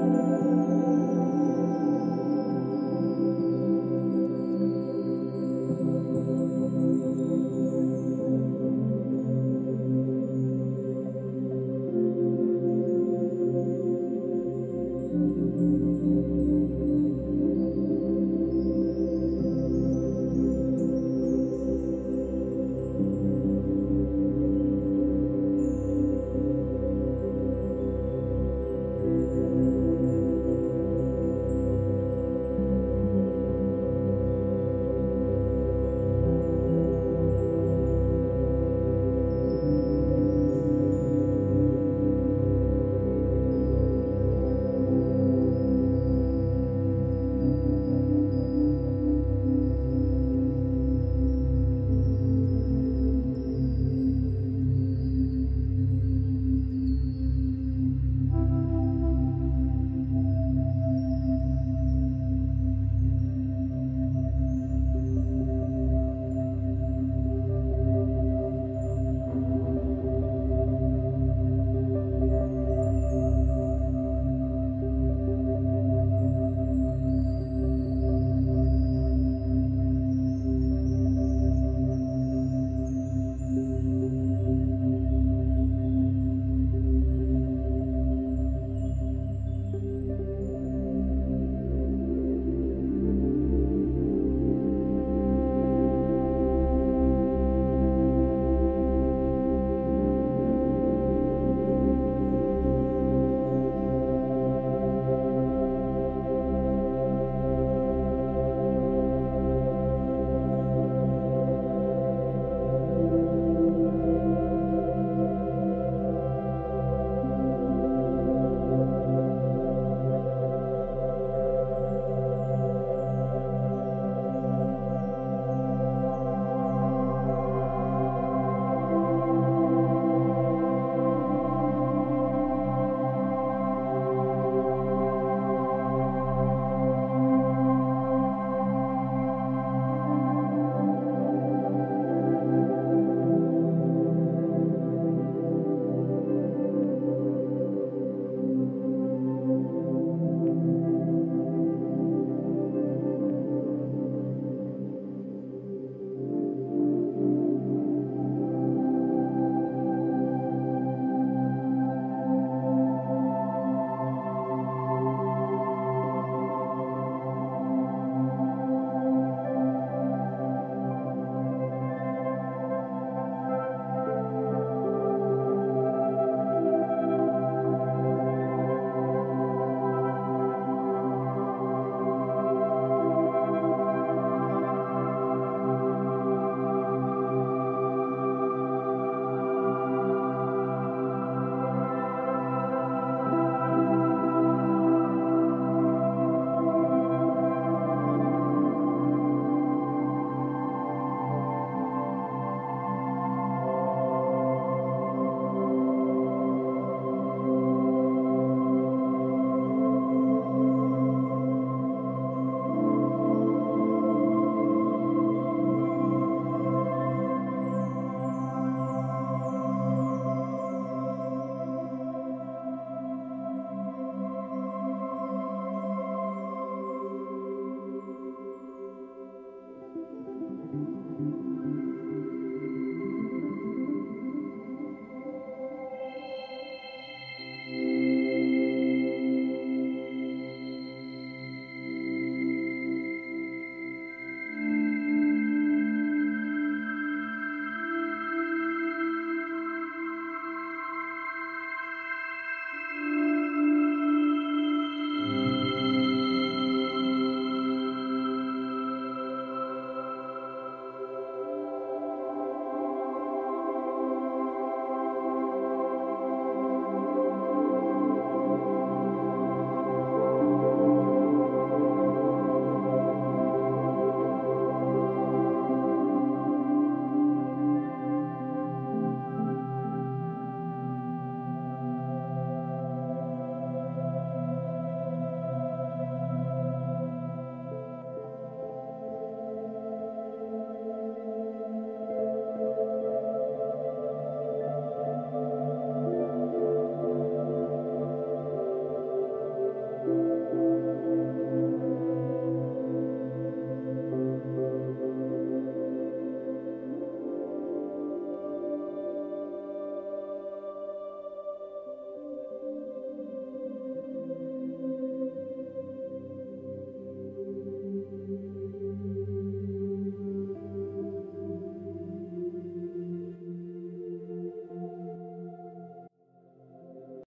Música